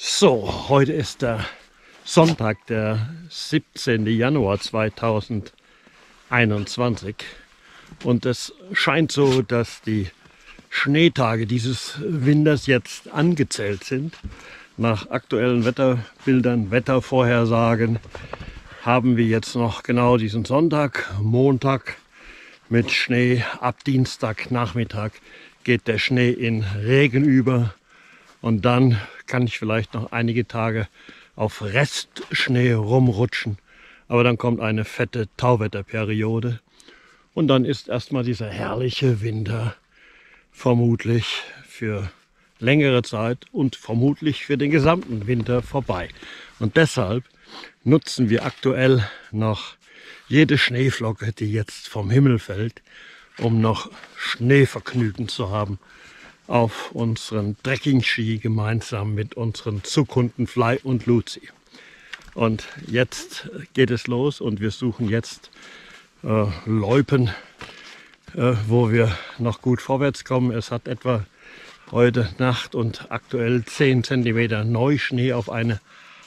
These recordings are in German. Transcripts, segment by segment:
So, heute ist der Sonntag, der 17. Januar 2021 und es scheint so, dass die Schneetage dieses Winters jetzt angezählt sind. Nach aktuellen Wetterbildern, Wettervorhersagen haben wir jetzt noch genau diesen Sonntag, Montag mit Schnee. Ab Dienstag Nachmittag geht der Schnee in Regen über und dann kann ich vielleicht noch einige Tage auf Restschnee rumrutschen. Aber dann kommt eine fette Tauwetterperiode. Und dann ist erstmal dieser herrliche Winter vermutlich für längere Zeit und vermutlich für den gesamten Winter vorbei. Und deshalb nutzen wir aktuell noch jede Schneeflocke, die jetzt vom Himmel fällt, um noch Schneevergnügen zu haben auf unseren Trekking-Ski gemeinsam mit unseren Zukunden Fly und Lucy. Und jetzt geht es los und wir suchen jetzt äh, Loipen, äh, wo wir noch gut vorwärts kommen. Es hat etwa heute Nacht und aktuell 10 cm Neuschnee auf eine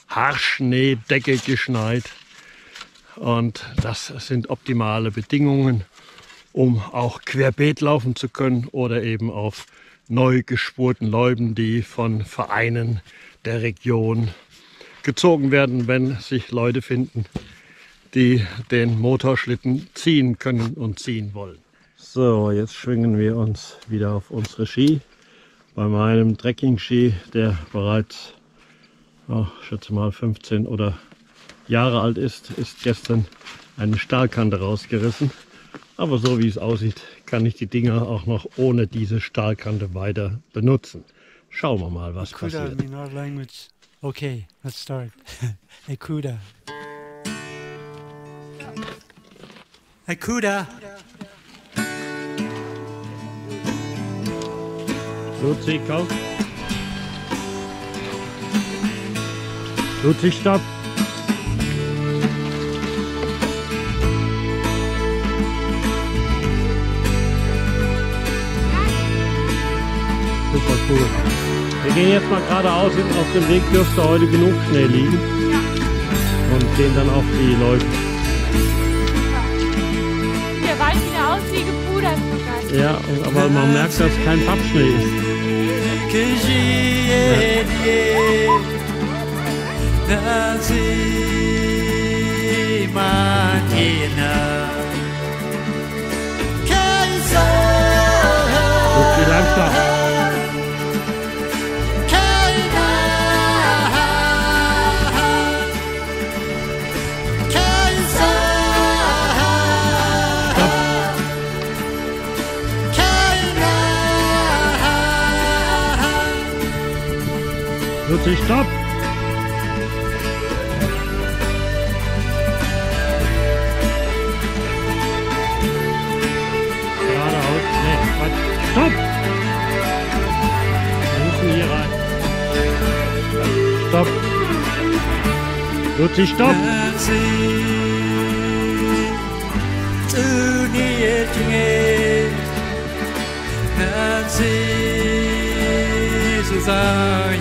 Haarschneedecke geschneit. Und das sind optimale Bedingungen, um auch querbeet laufen zu können oder eben auf neu gespurten Läuben, die von Vereinen der Region gezogen werden, wenn sich Leute finden, die den Motorschlitten ziehen können und ziehen wollen. So, jetzt schwingen wir uns wieder auf unsere Ski. Bei meinem Trekking-Ski, der bereits, oh, ich schätze mal 15 oder Jahre alt ist, ist gestern eine Stahlkante rausgerissen. Aber so wie es aussieht, kann ich die Dinger auch noch ohne diese Stahlkante weiter benutzen. Schauen wir mal, was Akuda passiert. In our language. Okay, let's start. Akuda. Akuda. Luzi, komm. Luzi, stopp. mal gucken. Wir gehen jetzt mal geradeaus, auf dem Weg dürfte heute genug schnell liegen. Ja. Und sehen dann auch die Leute. Ja. Der Wald wieder aus wie gepudert. Ja, aber man merkt, dass es kein Pappschnee ist. Ja. Good, I'm sorry. 40 Grad. Geradeaus. Nee, Quatsch. Stopp! Wir müssen hier rein. Stopp. 40 Stopp. Nancy, Nancy, Susanne.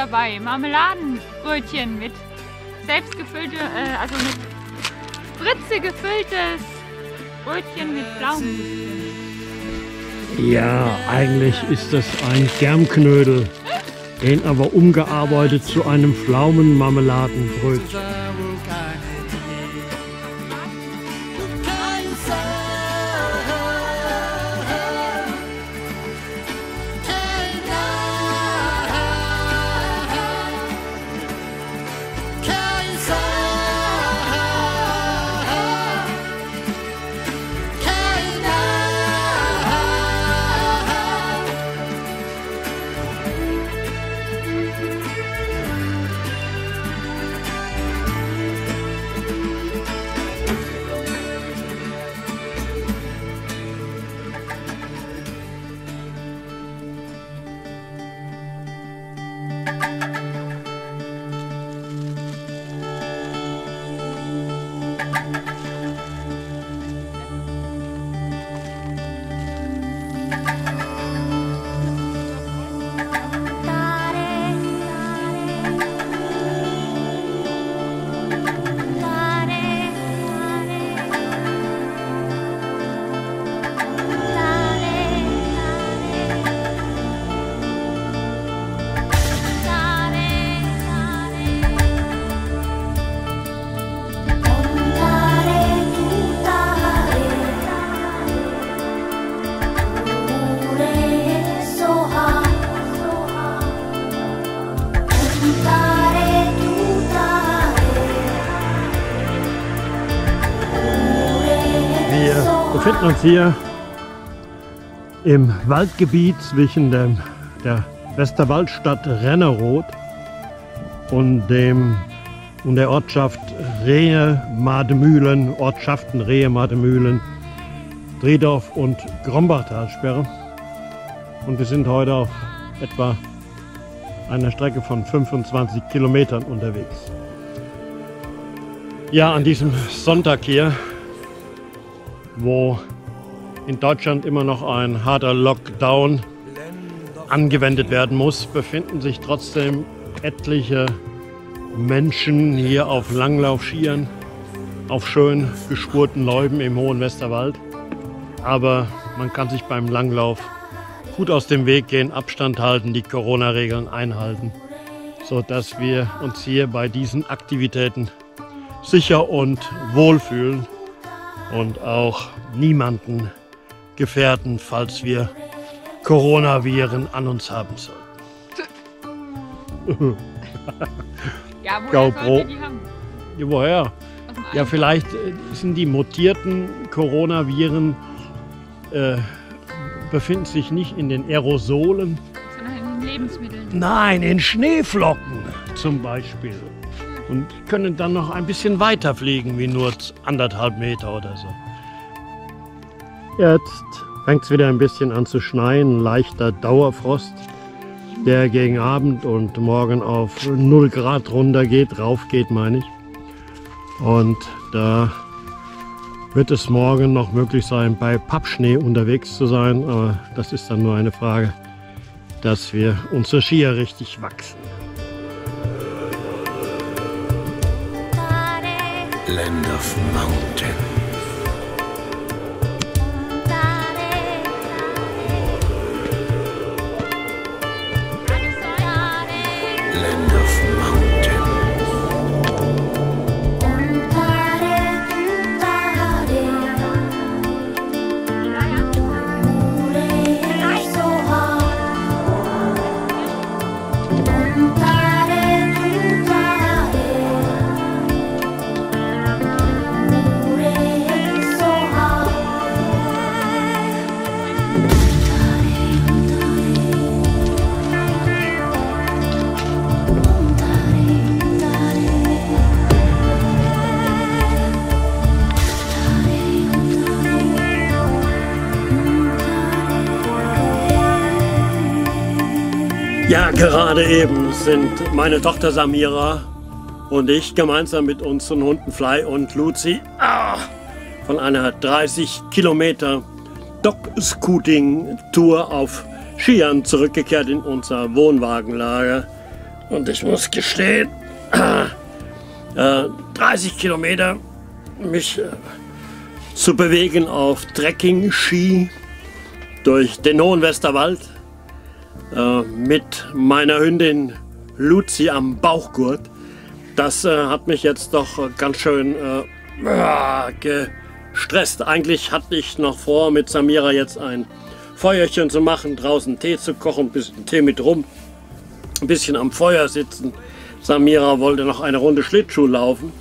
dabei. Marmeladenbrötchen mit selbstgefüllte, äh, also mit Spritze gefülltes Brötchen mit Pflaumenmus. Ja, eigentlich ist das ein Germknödel, den aber umgearbeitet zu einem Pflaumenmarmeladenbrötchen. Uns hier im Waldgebiet zwischen dem, der Westerwaldstadt Renneroth und, dem, und der Ortschaft Rehe-Mademühlen, Ortschaften Rehe-Mademühlen, Driedorf und Grombachtalsperre. Und wir sind heute auf etwa einer Strecke von 25 Kilometern unterwegs. Ja, an diesem Sonntag hier wo in Deutschland immer noch ein harter Lockdown angewendet werden muss, befinden sich trotzdem etliche Menschen hier auf Langlaufskiern, auf schön gespurten Läuben im hohen Westerwald. Aber man kann sich beim Langlauf gut aus dem Weg gehen, Abstand halten, die Corona-Regeln einhalten, sodass wir uns hier bei diesen Aktivitäten sicher und wohl fühlen und auch niemanden gefährden, falls wir Coronaviren an uns haben sollten. ja, woher GoPro. die haben? Ja, woher? Ja, vielleicht äh, sind die mutierten Coronaviren äh, befinden sich nicht in den Aerosolen, sondern in den Lebensmitteln. Nein, in Schneeflocken zum Beispiel und können dann noch ein bisschen weiter fliegen, wie nur anderthalb Meter oder so. Jetzt fängt es wieder ein bisschen an zu schneien, leichter Dauerfrost, der gegen Abend und morgen auf 0 Grad runter geht, rauf geht meine ich. Und da wird es morgen noch möglich sein, bei Pappschnee unterwegs zu sein, aber das ist dann nur eine Frage, dass wir unsere Skier richtig wachsen. Land of Mountain. Ja, gerade eben sind meine Tochter Samira und ich gemeinsam mit unseren Hunden Fly und Lucy. Ah, von einer 30 Kilometer Dog-Scooting-Tour auf Skiern zurückgekehrt in unser Wohnwagenlager. Und ich muss gestehen, äh, 30 Kilometer mich äh, zu bewegen auf Trekking-Ski durch den hohen Westerwald äh, mit meiner Hündin Luzi am Bauchgurt. Das äh, hat mich jetzt doch ganz schön äh, gestresst. Eigentlich hatte ich noch vor, mit Samira jetzt ein Feuerchen zu machen, draußen Tee zu kochen, ein bisschen Tee mit rum, ein bisschen am Feuer sitzen. Samira wollte noch eine Runde Schlittschuh laufen.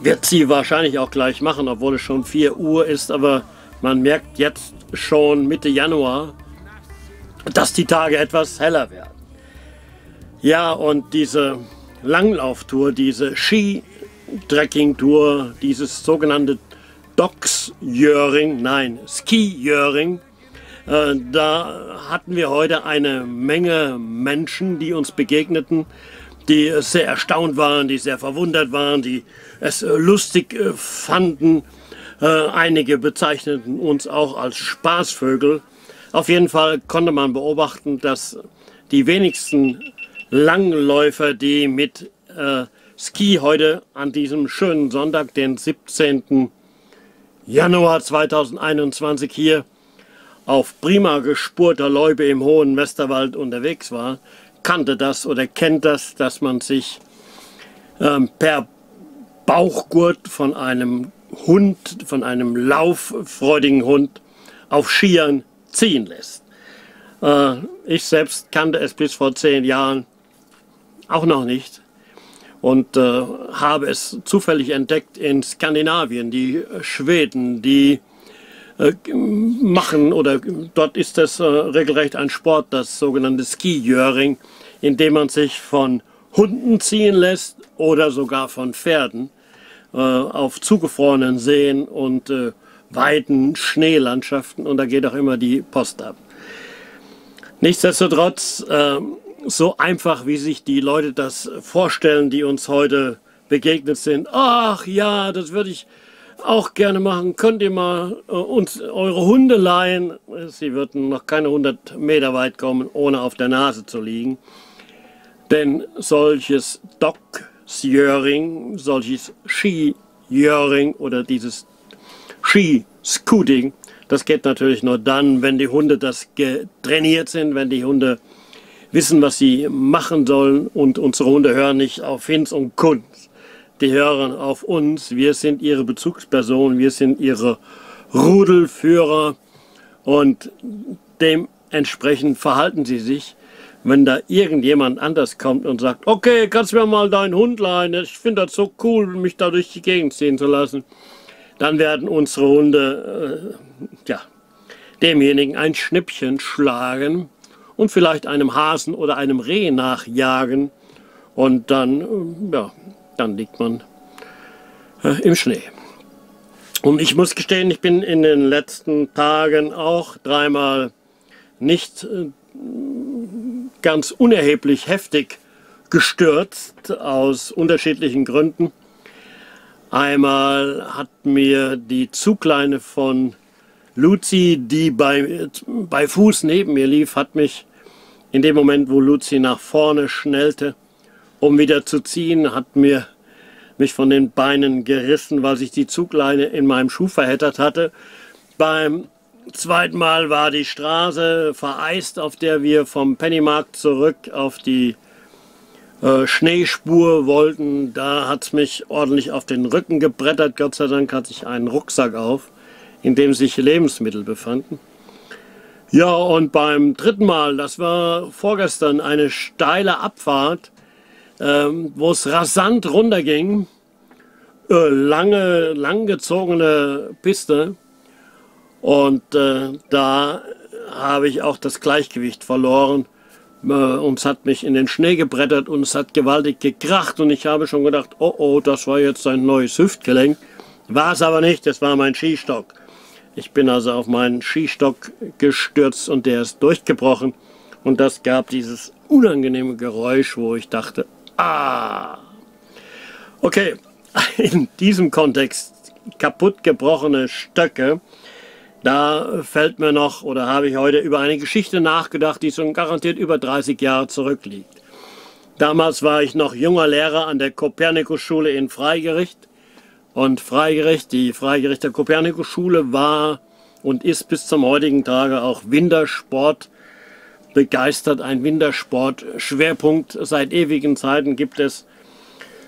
Wird sie wahrscheinlich auch gleich machen, obwohl es schon 4 Uhr ist, aber man merkt jetzt schon Mitte Januar, dass die Tage etwas heller werden. Ja, und diese Langlauftour, diese Ski-Trekking-Tour, dieses sogenannte Dox-Jöring, nein, Ski-Jöring, äh, da hatten wir heute eine Menge Menschen, die uns begegneten, die sehr erstaunt waren, die sehr verwundert waren, die es lustig äh, fanden. Äh, einige bezeichneten uns auch als Spaßvögel. Auf jeden Fall konnte man beobachten, dass die wenigsten Langläufer, die mit äh, Ski heute an diesem schönen Sonntag, den 17. Januar 2021 hier auf prima gespurter Läube im hohen Westerwald unterwegs war, kannte das oder kennt das, dass man sich ähm, per Bauchgurt von einem Hund, von einem lauffreudigen Hund auf Skiern ziehen lässt. Äh, ich selbst kannte es bis vor zehn Jahren auch noch nicht und äh, habe es zufällig entdeckt in Skandinavien. Die Schweden, die äh, machen oder dort ist das regelrecht ein Sport, das sogenannte Skijöring, in dem man sich von Hunden ziehen lässt oder sogar von Pferden auf zugefrorenen Seen und weiten Schneelandschaften und da geht auch immer die Post ab. Nichtsdestotrotz, äh, so einfach wie sich die Leute das vorstellen, die uns heute begegnet sind. Ach ja, das würde ich auch gerne machen. Könnt ihr mal äh, uns eure Hunde leihen? Sie würden noch keine 100 Meter weit kommen, ohne auf der Nase zu liegen. Denn solches Dog-Sjöring, solches Ski-Jöring oder dieses Ski-Scooting, das geht natürlich nur dann, wenn die Hunde das getrainiert sind, wenn die Hunde wissen, was sie machen sollen und unsere Hunde hören nicht auf Hinz und Kunst. Die hören auf uns, wir sind ihre Bezugspersonen, wir sind ihre Rudelführer. Und dementsprechend verhalten sie sich. Wenn da irgendjemand anders kommt und sagt, okay, kannst mir mal deinen Hund leihen, ich finde das so cool, mich da durch die Gegend ziehen zu lassen, dann werden unsere Hunde äh, ja, demjenigen ein Schnippchen schlagen und vielleicht einem Hasen oder einem Reh nachjagen und dann, äh, ja, dann liegt man äh, im Schnee. Und ich muss gestehen, ich bin in den letzten Tagen auch dreimal nicht äh, ganz unerheblich heftig gestürzt aus unterschiedlichen Gründen. Einmal hat mir die Zugleine von Luzi, die bei, bei Fuß neben mir lief, hat mich in dem Moment, wo Luzi nach vorne schnellte, um wieder zu ziehen, hat mir mich von den Beinen gerissen, weil sich die Zugleine in meinem Schuh verheddert hatte. Beim zweiten Mal war die Straße vereist, auf der wir vom Pennymarkt zurück auf die äh, Schneespur wollten, da hat es mich ordentlich auf den Rücken gebrettert. Gott sei Dank hatte ich einen Rucksack auf, in dem sich Lebensmittel befanden. Ja, und beim dritten Mal, das war vorgestern, eine steile Abfahrt, ähm, wo es rasant runterging. Äh, lange, langgezogene Piste. Und äh, da habe ich auch das Gleichgewicht verloren und es hat mich in den Schnee gebrettert und es hat gewaltig gekracht und ich habe schon gedacht, oh oh, das war jetzt ein neues Hüftgelenk. War es aber nicht, das war mein Skistock. Ich bin also auf meinen Skistock gestürzt und der ist durchgebrochen und das gab dieses unangenehme Geräusch, wo ich dachte, ah. Okay, in diesem Kontext kaputt gebrochene Stöcke da fällt mir noch, oder habe ich heute über eine Geschichte nachgedacht, die schon garantiert über 30 Jahre zurückliegt. Damals war ich noch junger Lehrer an der Kopernikus-Schule in Freigericht. Und Freigericht, die Freigericht der Kopernikus-Schule war und ist bis zum heutigen Tage auch Wintersport begeistert. Ein Wintersport-Schwerpunkt. Seit ewigen Zeiten gibt es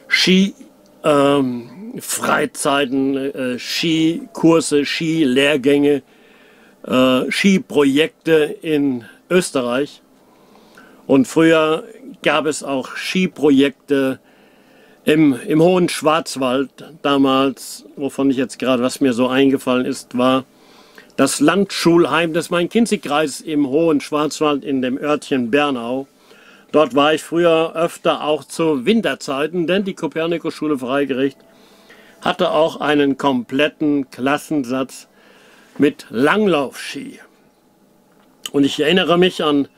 Ski, ähm, Freizeiten, äh, Skikurse, Skilehrgänge, äh, Skiprojekte in Österreich. Und früher gab es auch Skiprojekte im, im hohen Schwarzwald. Damals, wovon ich jetzt gerade, was mir so eingefallen ist, war das Landschulheim des Main-Kinzig-Kreises im hohen Schwarzwald in dem Örtchen Bernau. Dort war ich früher öfter auch zu Winterzeiten, denn die Kopernikus-Schule Freigericht hatte auch einen kompletten Klassensatz mit Langlaufski. Und ich erinnere mich an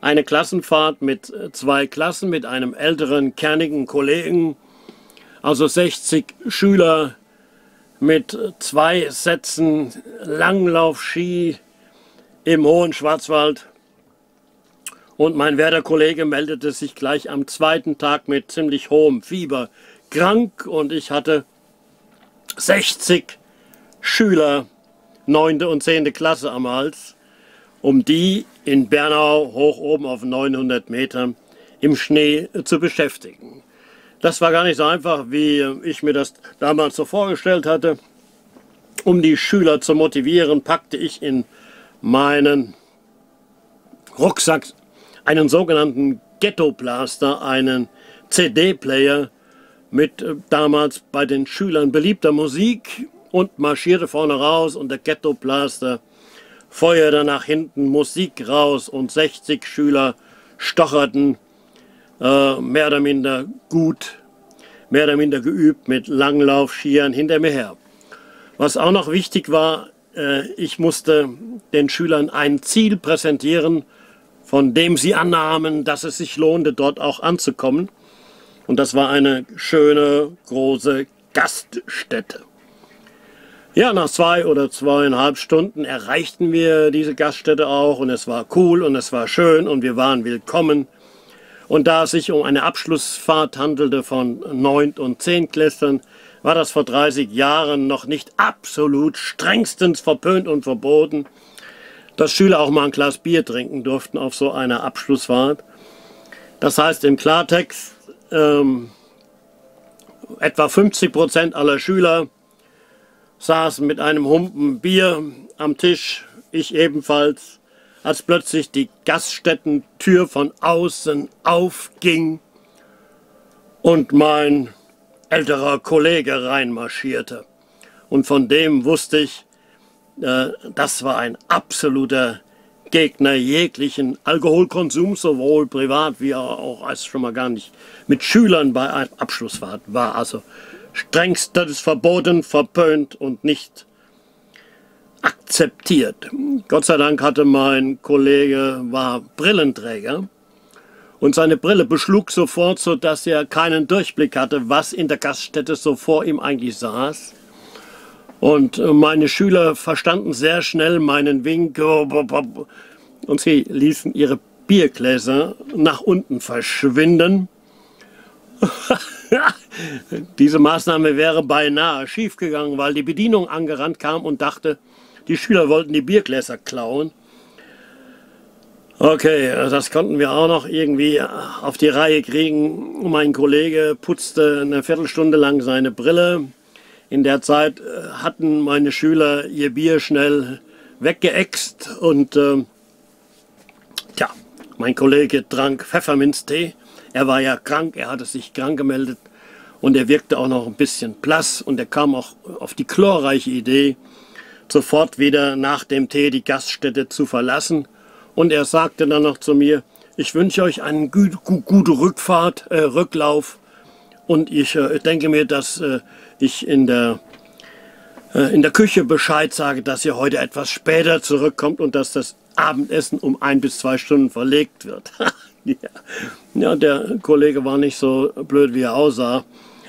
eine Klassenfahrt mit äh, zwei Klassen, mit einem älteren, kernigen Kollegen, also 60 Schüler mit zwei Sätzen Langlaufski im hohen Schwarzwald. Und mein Werder-Kollege meldete sich gleich am zweiten Tag mit ziemlich hohem Fieber krank und ich hatte 60 Schüler, 9. und 10. Klasse am Hals um die in Bernau hoch oben auf 900 Metern im Schnee zu beschäftigen. Das war gar nicht so einfach, wie ich mir das damals so vorgestellt hatte. Um die Schüler zu motivieren, packte ich in meinen Rucksack einen sogenannten Ghetto-Blaster, einen CD-Player mit äh, damals bei den Schülern beliebter Musik und marschierte vorne raus und der Ghetto-Blaster feuerte nach hinten Musik raus und 60 Schüler stocherten äh, mehr oder minder gut, mehr oder minder geübt mit Langlaufskiern hinter mir her. Was auch noch wichtig war, äh, ich musste den Schülern ein Ziel präsentieren, von dem sie annahmen, dass es sich lohnte, dort auch anzukommen. Und das war eine schöne, große Gaststätte. Ja, nach zwei oder zweieinhalb Stunden erreichten wir diese Gaststätte auch und es war cool und es war schön und wir waren willkommen. Und da es sich um eine Abschlussfahrt handelte von neunt und Zehntklässlern, war das vor 30 Jahren noch nicht absolut strengstens verpönt und verboten, dass Schüler auch mal ein Glas Bier trinken durften auf so einer Abschlussfahrt. Das heißt im Klartext, ähm, etwa 50 Prozent aller Schüler saßen mit einem Humpen Bier am Tisch, ich ebenfalls, als plötzlich die Gaststättentür von außen aufging und mein älterer Kollege reinmarschierte. Und von dem wusste ich, äh, das war ein absoluter Gegner jeglichen Alkoholkonsums, sowohl privat wie auch als schon mal gar nicht mit Schülern bei Abschlussfahrt war. Also strengstens verboten, verpönt und nicht akzeptiert. Gott sei Dank hatte mein Kollege, war Brillenträger und seine Brille beschlug sofort, sodass er keinen Durchblick hatte, was in der Gaststätte so vor ihm eigentlich saß. Und meine Schüler verstanden sehr schnell meinen Wink und sie ließen ihre Biergläser nach unten verschwinden. Diese Maßnahme wäre beinahe schiefgegangen, weil die Bedienung angerannt kam und dachte, die Schüler wollten die Biergläser klauen. Okay, das konnten wir auch noch irgendwie auf die Reihe kriegen. Mein Kollege putzte eine Viertelstunde lang seine Brille. In der Zeit äh, hatten meine Schüler ihr Bier schnell weggeext und äh, tja, mein Kollege trank Pfefferminztee. Er war ja krank, er hatte sich krank gemeldet und er wirkte auch noch ein bisschen blass und er kam auch auf die chlorreiche Idee, sofort wieder nach dem Tee die Gaststätte zu verlassen. Und er sagte dann noch zu mir, ich wünsche euch einen gute, gute Rückfahrt, äh, Rücklauf und ich äh, denke mir, dass äh, ich in der, äh, in der Küche Bescheid sage, dass ihr heute etwas später zurückkommt und dass das Abendessen um ein bis zwei Stunden verlegt wird. ja. ja, der Kollege war nicht so blöd, wie er aussah.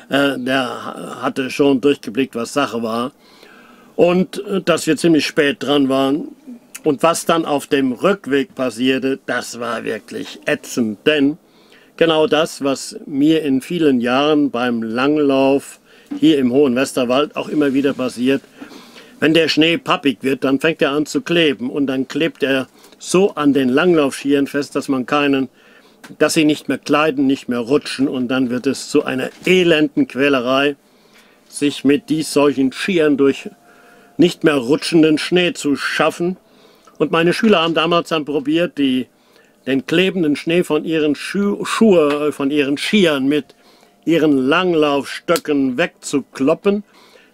Äh, der hatte schon durchgeblickt, was Sache war. Und äh, dass wir ziemlich spät dran waren. Und was dann auf dem Rückweg passierte, das war wirklich ätzend. Denn genau das, was mir in vielen Jahren beim Langlauf hier im Hohen Westerwald auch immer wieder passiert. Wenn der Schnee pappig wird, dann fängt er an zu kleben und dann klebt er so an den Langlaufschieren fest, dass man keinen, dass sie nicht mehr kleiden, nicht mehr rutschen und dann wird es zu einer elenden Quälerei, sich mit dies solchen Skiern durch nicht mehr rutschenden Schnee zu schaffen. Und meine Schüler haben damals dann probiert, die, den klebenden Schnee von ihren Schu Schuhe, äh, von ihren Skiern mit ihren Langlaufstöcken wegzukloppen.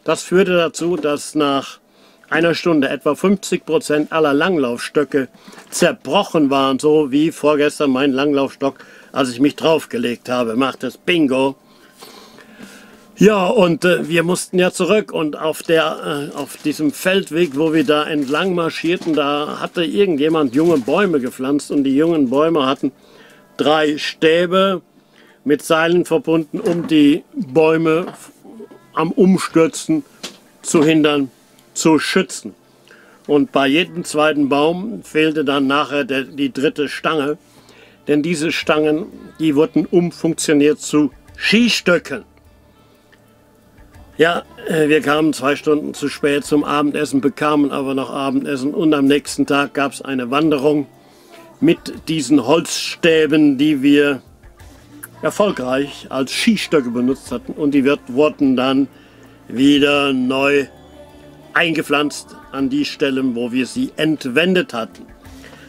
Das führte dazu, dass nach einer Stunde etwa 50 Prozent aller Langlaufstöcke zerbrochen waren, so wie vorgestern mein Langlaufstock, als ich mich draufgelegt habe, macht es Bingo. Ja, und äh, wir mussten ja zurück und auf, der, äh, auf diesem Feldweg, wo wir da entlang marschierten, da hatte irgendjemand junge Bäume gepflanzt und die jungen Bäume hatten drei Stäbe mit Seilen verbunden, um die Bäume am Umstürzen zu hindern, zu schützen. Und bei jedem zweiten Baum fehlte dann nachher der, die dritte Stange, denn diese Stangen, die wurden umfunktioniert zu Skistöcken. Ja, äh, wir kamen zwei Stunden zu spät zum Abendessen, bekamen aber noch Abendessen und am nächsten Tag gab es eine Wanderung mit diesen Holzstäben, die wir erfolgreich als Skistöcke benutzt hatten und die wurden dann wieder neu eingepflanzt an die Stellen, wo wir sie entwendet hatten.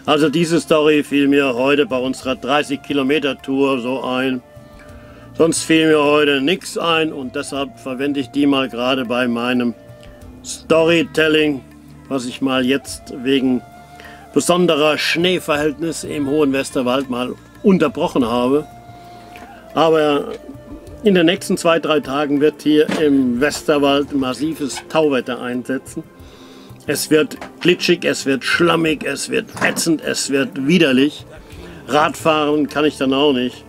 Also diese Story fiel mir heute bei unserer 30 Kilometer Tour so ein. Sonst fiel mir heute nichts ein und deshalb verwende ich die mal gerade bei meinem Storytelling, was ich mal jetzt wegen besonderer Schneeverhältnisse im hohen Westerwald mal unterbrochen habe. Aber in den nächsten zwei, drei Tagen wird hier im Westerwald massives Tauwetter einsetzen. Es wird glitschig, es wird schlammig, es wird ätzend, es wird widerlich. Radfahren kann ich dann auch nicht.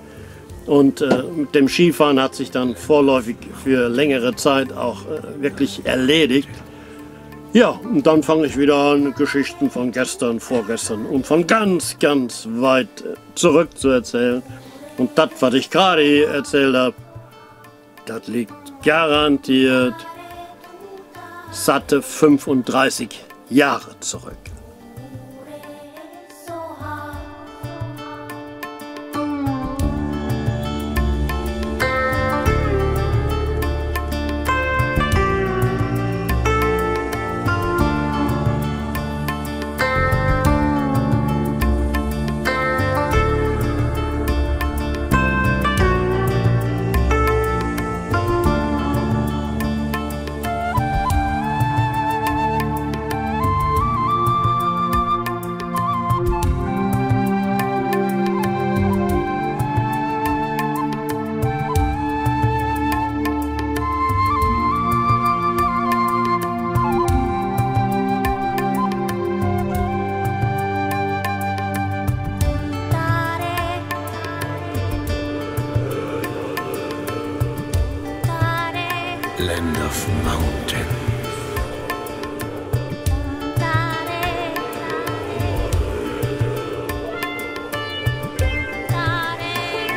Und äh, mit dem Skifahren hat sich dann vorläufig für längere Zeit auch äh, wirklich erledigt. Ja, und dann fange ich wieder an, Geschichten von gestern, vorgestern und von ganz, ganz weit äh, zurück zu erzählen. Und das, was ich gerade erzählt habe, das liegt garantiert satte 35 Jahre zurück.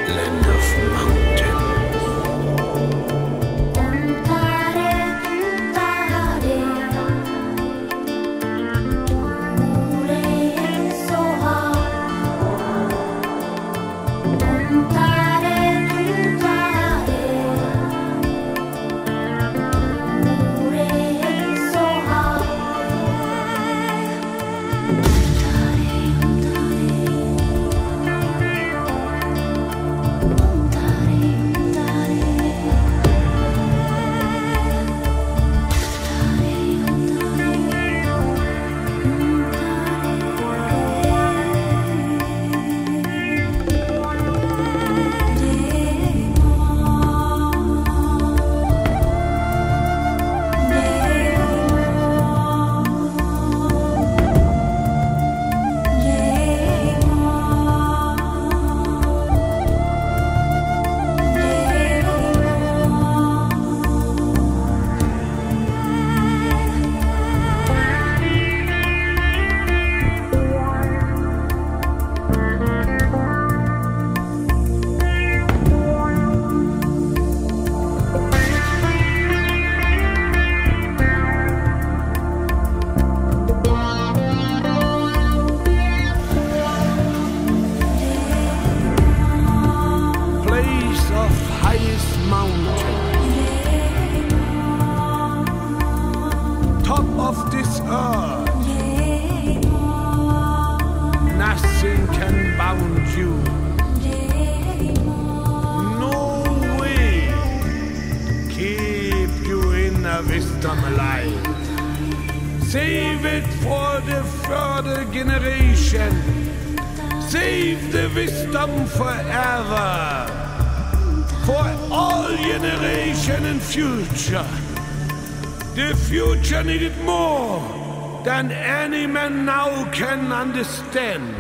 Land of Mountain. Wisdom alive. Save it for the further generation. Save the wisdom forever. For all generation and future. The future needed more than any man now can understand.